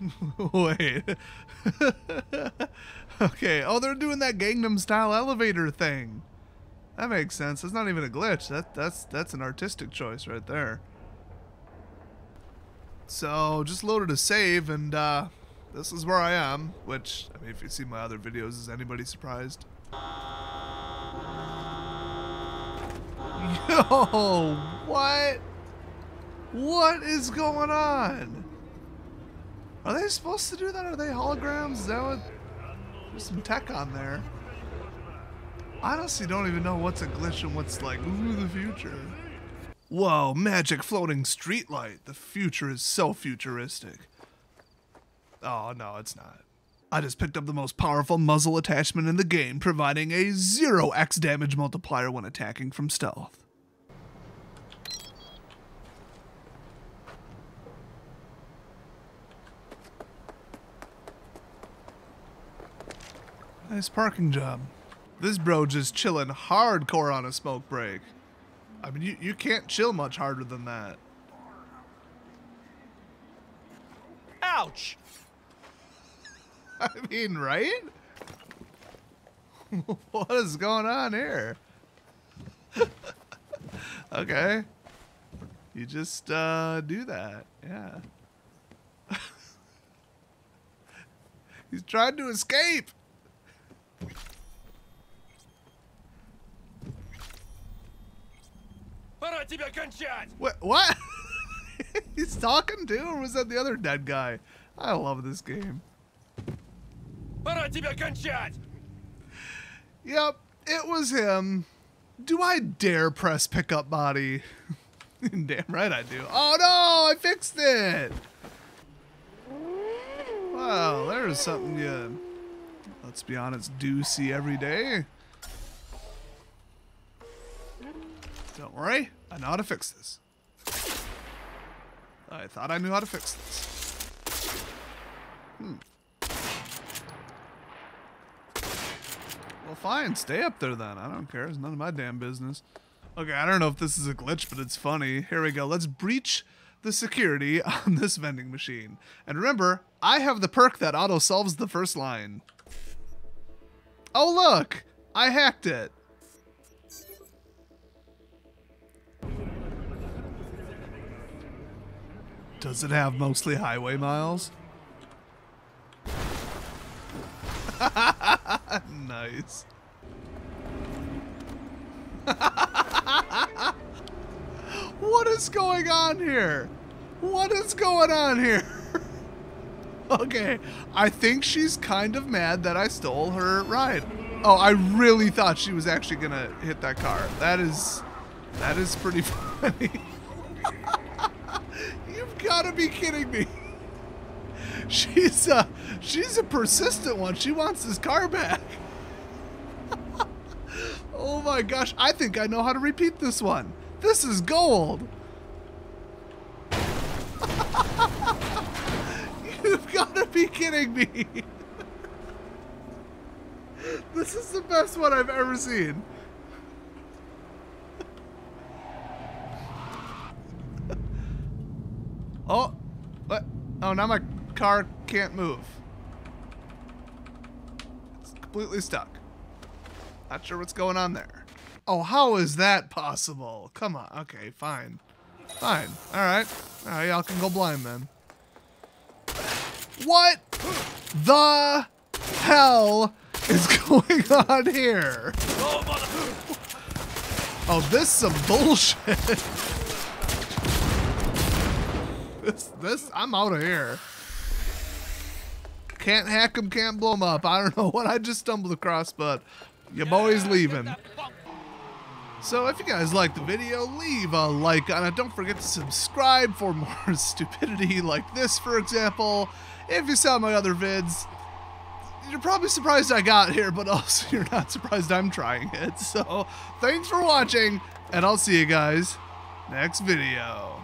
Wait. okay. Oh, they're doing that Gangnam style elevator thing. That makes sense. That's not even a glitch. That that's that's an artistic choice right there. So just loaded a save and uh, this is where I am. Which I mean, if you see my other videos, is anybody surprised? Yo, what? What is going on? Are they supposed to do that? Are they holograms? Is that what? There's some tech on there. I honestly don't even know what's a glitch and what's like, ooh, the future. Whoa, magic floating streetlight. The future is so futuristic. Oh, no, it's not. I just picked up the most powerful muzzle attachment in the game, providing a 0x damage multiplier when attacking from stealth. Nice parking job. This bro just chilling hardcore on a smoke break. I mean, you, you can't chill much harder than that. Ouch! I mean, right? what is going on here? okay. You just uh, do that. Yeah. He's trying to escape. Пора тебя кончать! What? What? He's talking to, or was that the other dead guy? I love this game. Пора тебя кончать! Yep, it was him. Do I dare press pickup body? Damn right I do. Oh no, I fixed it. Wow, there's something you, let's be honest, do see every day. Don't worry, I know how to fix this. I thought I knew how to fix this. Hmm. Well, fine. Stay up there then. I don't care. It's none of my damn business. Okay, I don't know if this is a glitch, but it's funny. Here we go. Let's breach the security on this vending machine. And remember, I have the perk that auto solves the first line. Oh, look! I hacked it. Does it have mostly highway miles? nice. what is going on here? What is going on here? okay, I think she's kind of mad that I stole her ride. Oh, I really thought she was actually gonna hit that car. That is, that is pretty funny. You've got to be kidding me. She's a, she's a persistent one. She wants this car back. oh my gosh, I think I know how to repeat this one. This is gold. You've got to be kidding me. this is the best one I've ever seen. oh, what? Oh, now my car can't move. It's completely stuck. Not sure what's going on there. Oh, how is that possible? Come on. Okay, fine. Fine. All right. All right, y'all can go blind then. What the hell is going on here? Oh, this some bullshit. this, this, I'm out of here. Can't hack them, can't blow them up. I don't know what I just stumbled across, but your boy's leaving. So if you guys liked the video, leave a like on it. Uh, don't forget to subscribe for more stupidity like this, for example. If you saw my other vids, you're probably surprised I got here, but also you're not surprised I'm trying it. So thanks for watching, and I'll see you guys next video.